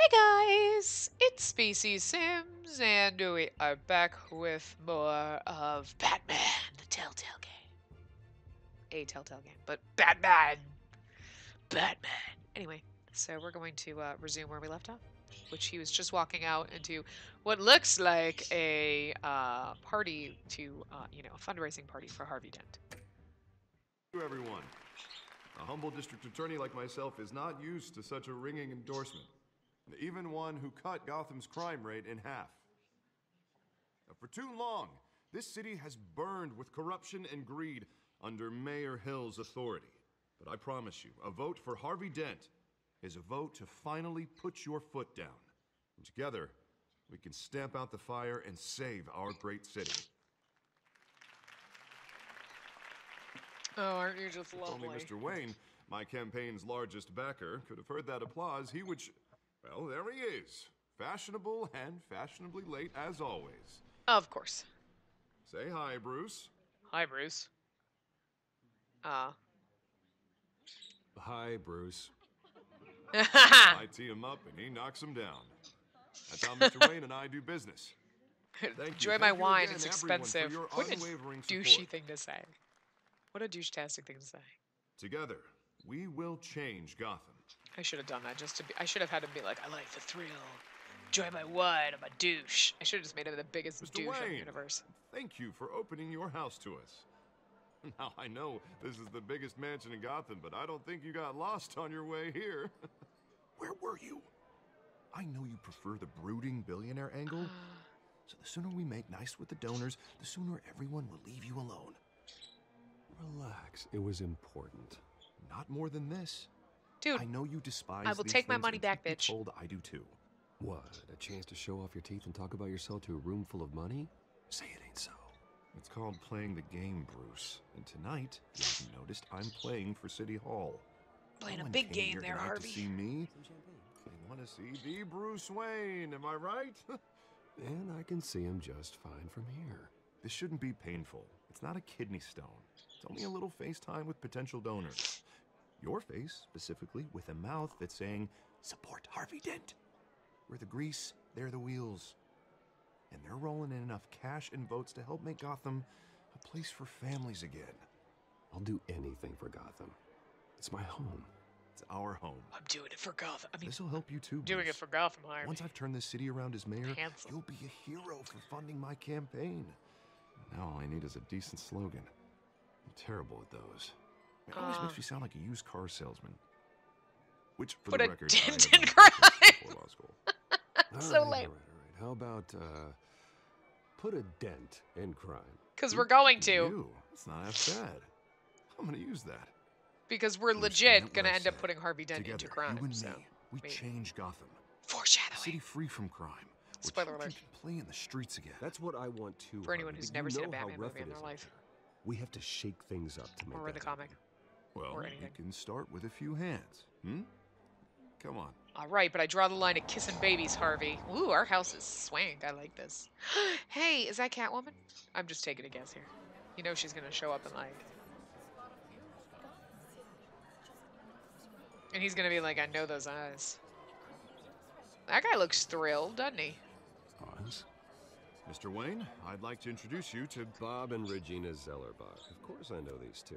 Hey guys, it's Spacey Sims, and we are back with more of Batman, the Telltale game. A Telltale game, but Batman! Batman! Anyway, so we're going to uh, resume where we left off, which he was just walking out into what looks like a uh, party to, uh, you know, a fundraising party for Harvey Dent. Thank you, everyone. A humble district attorney like myself is not used to such a ringing endorsement. And even one who cut Gotham's crime rate in half. Now, For too long, this city has burned with corruption and greed under Mayor Hill's authority. But I promise you, a vote for Harvey Dent is a vote to finally put your foot down. And together, we can stamp out the fire and save our great city. Oh, aren't you just lovely? If only Mr. Wayne, my campaign's largest backer, could have heard that applause, he would. Sh- well, there he is. Fashionable and fashionably late as always. Of course. Say hi, Bruce. Hi, Bruce. Uh. Hi, Bruce. I tee him up and he knocks him down. That's how Mr. Wayne and I do business. Thank you. Enjoy my Thank wine. again, It's expensive. What a unwavering douchey support. thing to say. What a douche-tastic thing to say. Together, we will change Gotham. I should have done that just to be. I should have had him be like, I like the thrill. Enjoy my wine. I'm a douche. I should have just made him the biggest Mr. douche in the universe. Thank you for opening your house to us. Now, I know this is the biggest mansion in Gotham, but I don't think you got lost on your way here. Where were you? I know you prefer the brooding billionaire angle, so the sooner we make nice with the donors, the sooner everyone will leave you alone. Relax. It was important. Not more than this. Dude, I know you despise I will these take my money back, truth be bitch. Told I do too. What? A chance to show off your teeth and talk about yourself to a room full of money? Say it ain't so. It's called playing the game, Bruce. And tonight, if you noticed, I'm playing for City Hall. playing No a big game here there, tonight Harvey. To see me, they want to see the Bruce Wayne. Am I right? And I can see him just fine from here. this shouldn't be painful. It's not a kidney stone. It's only a little FaceTime with potential donors. Your face, specifically, with a mouth that's saying, "Support Harvey Dent." We're the grease, they're the wheels, and they're rolling in enough cash and votes to help make Gotham a place for families again. I'll do anything for Gotham. It's my home. It's our home. I'm doing it for Gotham. I mean, This will help you too. doing it for Gotham, Harvey. Once I've turned this city around as mayor, Handsome. you'll be a hero for funding my campaign. Now all I need is a decent slogan. I'm terrible at those. It always Uh. makes me sound like a used car salesman. Which, for Put the a record, dent I in have crime. not taken before law school. So right, all lame. right. How about, uh, put a dent in crime? Because we're going to. at You. It's not half bad. I'm gonna use that. Because we're Bruce, legit gonna end up putting Harvey Dent Together, into crime. you and so. me, we wait. change Gotham. A city free from crime. where Spoiler alert. can play in the streets again. That's what I want too. For anyone Harvey, who's never seen a know Batman movie in their life. there. We have to shake things up to make Or read the comic. happen. Well, we can start with a few hands. Hmm? Come on. All right, but I draw the line at kissing babies, Harvey. Ooh, our house is swank. I like this. hey, is that Catwoman? I'm just taking a guess here. You know she's gonna show up and like. And he's gonna be like, I know those eyes. That guy looks thrilled, doesn't he? Oz? Mr. Wayne, I'd like to introduce you to Bob and Regina Zellerbach. Of course I know these two.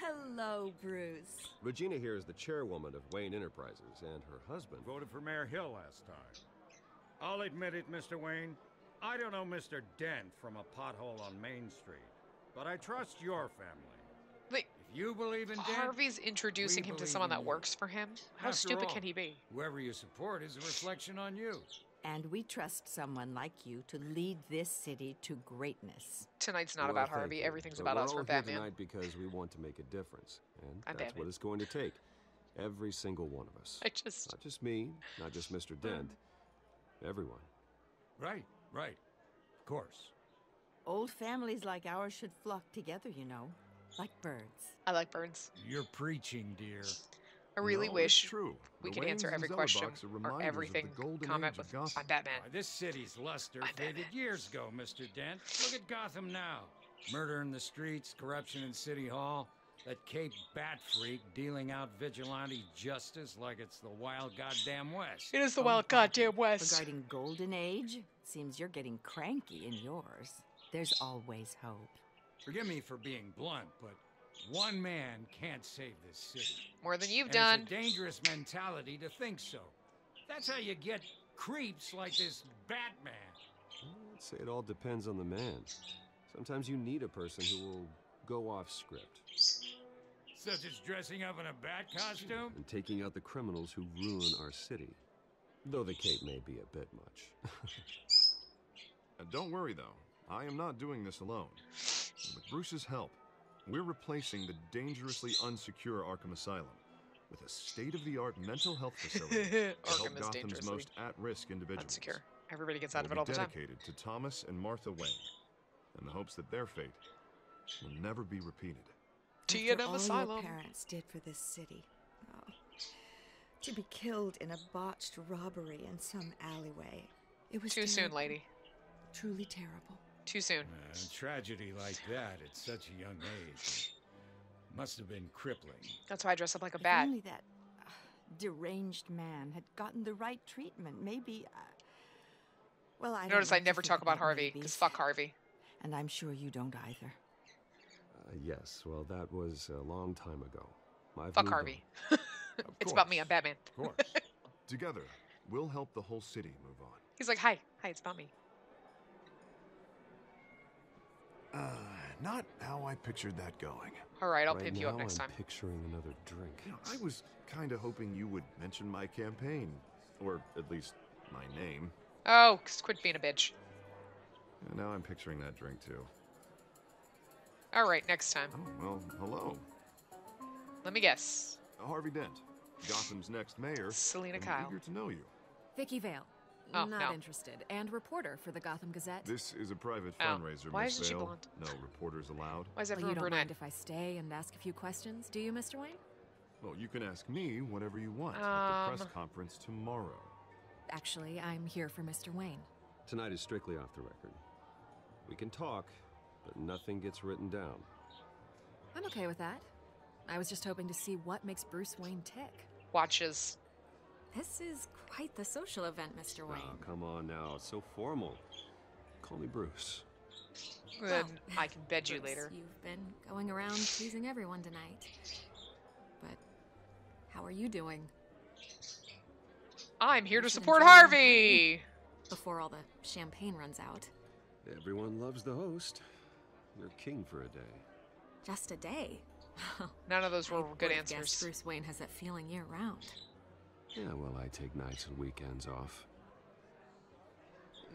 Hello, Bruce. Regina here is the chairwoman of Wayne Enterprises, and her husband. Voted for Mayor Hill last time. I'll admit it, Mr. Wayne. I don't know Mr. Dent from a pothole on Main Street, but I trust your family. Wait, If you believe in Dent, Harvey's introducing him to someone that works for him. How After stupid all, can he be? whoever you support is a reflection on you. And we trust someone like you to lead this city to greatness. Tonight's not Well, about Harvey. you. Everything's But about we're us all for here Batman. tonight because we want to make a difference, and I'm that's Batman. what it's going to take. Every single one of us. I just. Not just me, not just Mr. Dent. Everyone. Right, right. Of course. Old families like ours should flock together, you know, like birds. I like birds. You're preaching, dear. I really No, it's wish true. we could answer every question or reminders of the everything comment age with of Gotham. I'm Batman. Why, this city's luster I'm faded Batman. years ago, Mr. Dent. Look at Gotham now. Murder in the streets, corruption in City Hall. That Cape Bat freak dealing out vigilante justice like it's the wild goddamn West. It is the wild goddamn West. Regarding Golden Age, seems you're getting cranky in yours. There's always hope. Forgive me for being blunt, but one man can't save this city. More than you've And done. It's a dangerous mentality to think so. That's how you get creeps like this Batman. I'd say it all depends on the man. Sometimes you need a person who will go off script Such as dressing up in a bat costume? and taking out the criminals who ruin our city. Though the cape may be a bit much. And uh, don't worry, though. I am not doing this alone. With Bruce's help, we're replacing the dangerously unsecure Arkham Asylum with a state-of-the-art mental health facility to help Gotham's most at-risk individuals. unsecure. Everybody gets out of it all the time. dedicated to Thomas and Martha Wayne, in the hopes that their fate will never be repeated. After T&M all Asylum. your parents did for this city. Oh, to be killed in a botched robbery in some alleyway. It was Too soon, lady. Truly terrible. Too soon. Uh, a tragedy like that at such a young age must have been crippling. That's why I dress up like a If bat. only that uh, deranged man had gotten the right treatment, maybe. Uh, well, I Notice I never talk about Harvey, because fuck Harvey. And I'm sure you don't either. Uh, yes, well, that was a long time ago. I've Fuck. Harvey. Of it's about me. I'm Batman. Of course. Together, we'll help the whole city move on. He's like, hi, hi, it's about me. Uh, not how I pictured that going. All right, I'll right pimp you up next I'm time. picturing another drink. You know, I was kind of hoping you would mention my campaign, or at least my name. Oh, just quit being a bitch. And now I'm picturing that drink too. All right, next time. Oh, well, hello. Let me guess. Harvey Dent, Gotham's next mayor. Selina and Kyle. Eager to know you. Vicki Vale. Oh, Not no. interested. And reporter for the Gotham Gazette. This is a private Oh, fundraiser, why Miss isn't she Vale. blonde? No reporters allowed. Why is well, you everyone don't brunette? mind if I stay and ask a few questions, do you, Mr. Wayne? Well, you can ask me whatever you want at the press Um. conference tomorrow. Actually, I'm here for Mr. Wayne. Tonight is strictly off the record. We can talk, but nothing gets written down. I'm okay with that. I was just hoping to see what makes Bruce Wayne tick. Watches. This is quite the social event, Mr. Wayne. Oh, come on now. It's so formal. Call me Bruce. Then Well, I can bed you Bruce, later. You've been going around pleasing everyone tonight. But how are you doing I'm here You to support Harvey. before all the champagne runs out? Everyone loves the host. You're king for a day. Just a day. None of those I were good would've guessed answers. Bruce Wayne has that feeling year round. Yeah, well, I take nights and weekends off.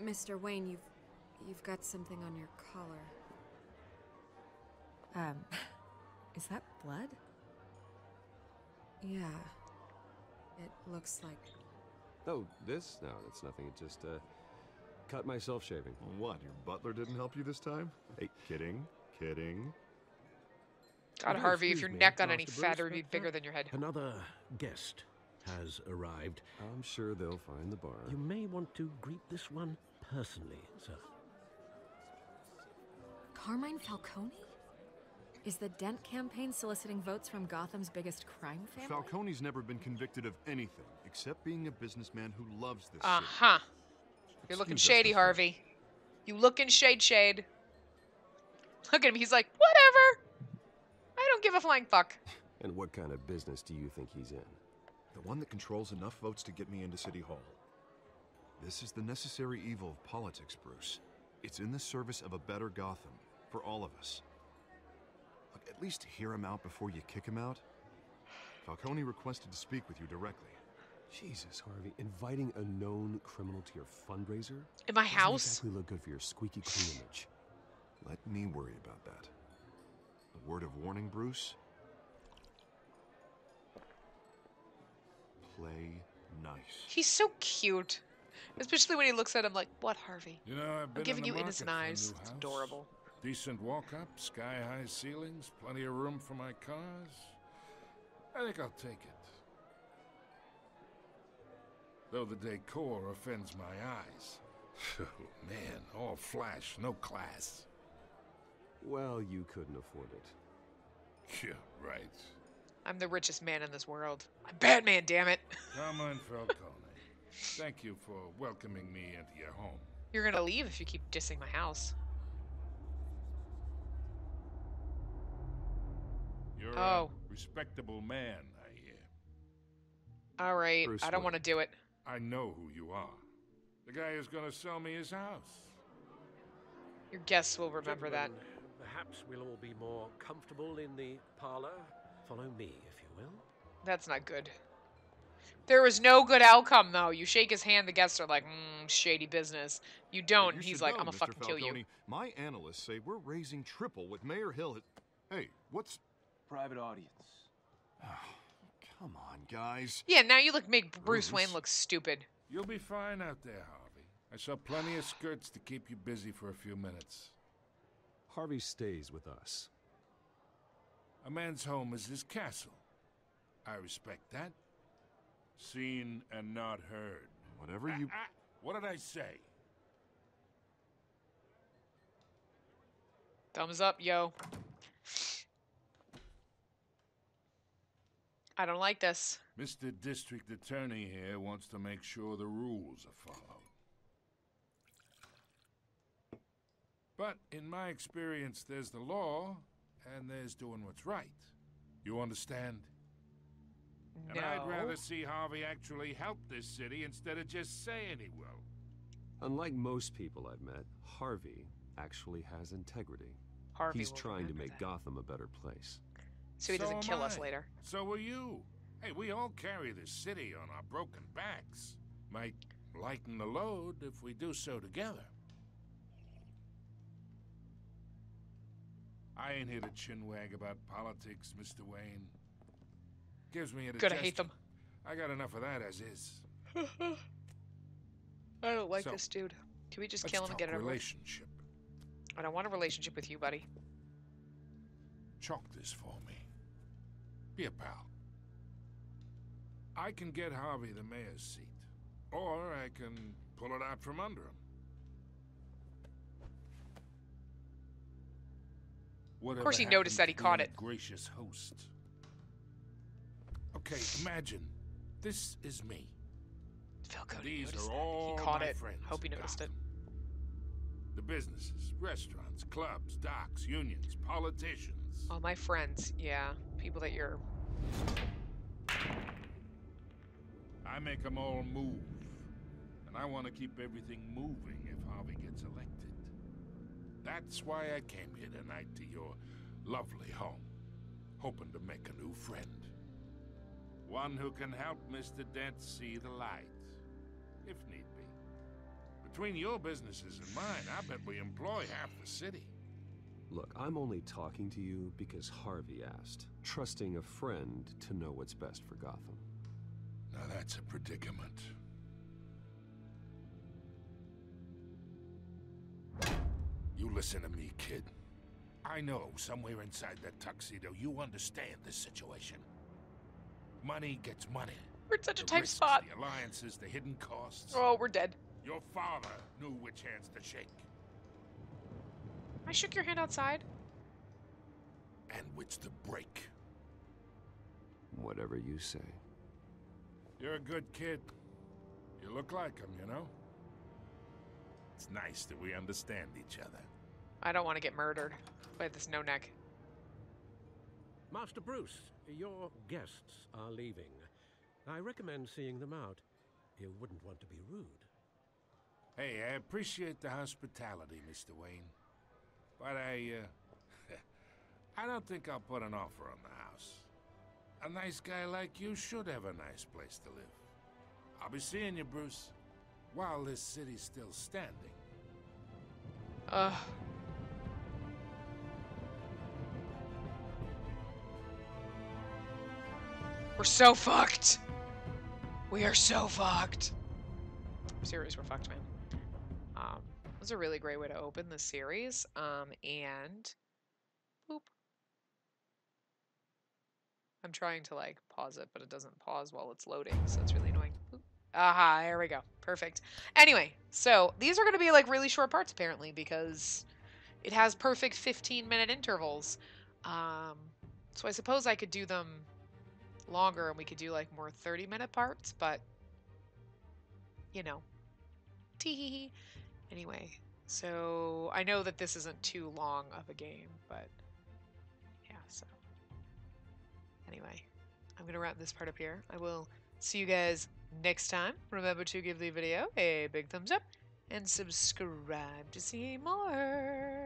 Mr. Wayne, you've you've got something on your collar. Um, is that blood? Yeah. It looks like Oh, this? No, it's nothing. It just, uh, cut myself shaving. What, your butler didn't help you this time? Hey, kidding, kidding. God, Harvey, if your me, neck got any Master fatter, it'd be uh, bigger than your head. Another guest has arrived. I'm sure they'll find the bar. You may want to greet this one personally, sir. Carmine Falcone? Is the Dent campaign soliciting votes from Gotham's biggest crime family? Falcone's never been convicted of anything except being a businessman who loves this Uh city. huh. You're looking Excuse shady, Harvey. You looking shade shade. Look at him. He's like, whatever. I don't give a flying fuck. And what kind of business do you think he's in? The one that controls enough votes to get me into City Hall. This is the necessary evil of politics, Bruce. It's in the service of a better Gotham, for all of us. Look, at least hear him out before you kick him out. Falcone requested to speak with you directly. Jesus, Harvey, inviting a known criminal to your fundraiser? In my doesn't house? exactly look good for your squeaky clean image. Let me worry about that. A word of warning, Bruce. Play nice. He's so cute. Especially when he looks at him like, what, Harvey? You know, I've been I'm giving in you innocent market for a eyes. It's adorable. Decent walk up, sky high ceilings, plenty of room for my cars. I think I'll take it. Though the decor offends my eyes. Oh, man, all flash, no class. Well, you couldn't afford it. Yeah, right. I'm the richest man in this world. I'm Batman, damn it. Carmine Falcone. Thank you for welcoming me into your home. You're gonna leave if you keep dissing my house. You're Oh. a respectable man, I hear. All right, Bruce I don't want to do it. I know who you are. The guy who's gonna sell me his house. Your guests will remember that. Perhaps we'll all be more comfortable in the parlor. Follow me, if you will. That's not good. There was no good outcome, though. You shake his hand, the guests are like, mm, shady business. You don't, You and he's like, know, I'm gonna Mr. fucking kill you. My analysts say we're raising triple what Mayor Hill had. Hey, what's. Private audience. Come on, guys. Yeah, now you look make Bruce Wayne look stupid. You'll be fine out there, Harvey. I saw plenty of skirts to keep you busy for a few minutes. Harvey stays with us. A man's home is his castle. I respect that. Seen and not heard. Whatever you. Ah, what did I say? Thumbs up, yo. I don't like this. Mr. District Attorney here wants to make sure the rules are followed. But in my experience, there's the law, and there's doing what's right. You understand? And I'd rather see Harvey actually help this city instead of just saying he will. Unlike most people I've met, Harvey actually has integrity. Harvey He's trying to make that. Gotham a better place. So he doesn't am kill us later. So will you. Hey, we all carry this city on our broken backs. Might lighten the load if we do so together. I ain't here to chinwag about politics, Mr. Wayne. Gives me a Good, I hate them. I got enough of that as is. I don't like So, this dude. Can we just kill him and talk get it over with? relationship. I don't want a relationship with you, buddy. Chalk this for me. Be a pal. I can get Harvey the mayor's seat, or I can pull it out from under him. Whatever course he noticed that he caught it. Gracious host. Okay, imagine this is me. These are all He caught my it. friends. Hope he noticed it. The businesses, restaurants, clubs, docks, unions, politicians. All my friends, yeah. People that you're. I make them all move. And I want to keep everything moving if Harvey gets elected. That's why I came here tonight to your lovely home, hoping to make a new friend. One who can help Mr. Dent see the light, if need be. Between your businesses and mine, I bet we employ half the city. Look, I'm only talking to you because Harvey asked, trusting a friend to know what's best for Gotham. Now that's a predicament. You listen to me, kid. I know somewhere inside that tuxedo you understand this situation. Money gets money. We're in such a tight risks, spot. The alliances, the hidden costs. Oh, we're dead. Your father knew which hands to shake I shook your hand outside. and which to break. Whatever you say. You're a good kid. You look like him, you know? It's nice that we understand each other. I don't want to get murdered by this no neck. Master Bruce, your guests are leaving. I recommend seeing them out. You wouldn't want to be rude. Hey, I appreciate the hospitality, Mr. Wayne. But I, uh, I don't think I'll put an offer on the house. A nice guy like you should have a nice place to live. I'll be seeing you, Bruce, while this city's still standing. Ugh. We're so fucked. We are so fucked. I'm serious, we're fucked, man. Um, it was a really great way to open the series. Um, and boop. I'm trying to like pause it, but it doesn't pause while it's loading, so it's really. Aha, there we go. Perfect. Anyway, so these are going to be like really short parts apparently because it has perfect 15 minute intervals. Um, So I suppose I could do them longer and we could do like more 30 minute parts, but you know. Tee Anyway, so I know that this isn't too long of a game, but yeah, so anyway, I'm gonna wrap this part up here. I will see you guys next time. Remember to give the video a big thumbs up and subscribe to see more.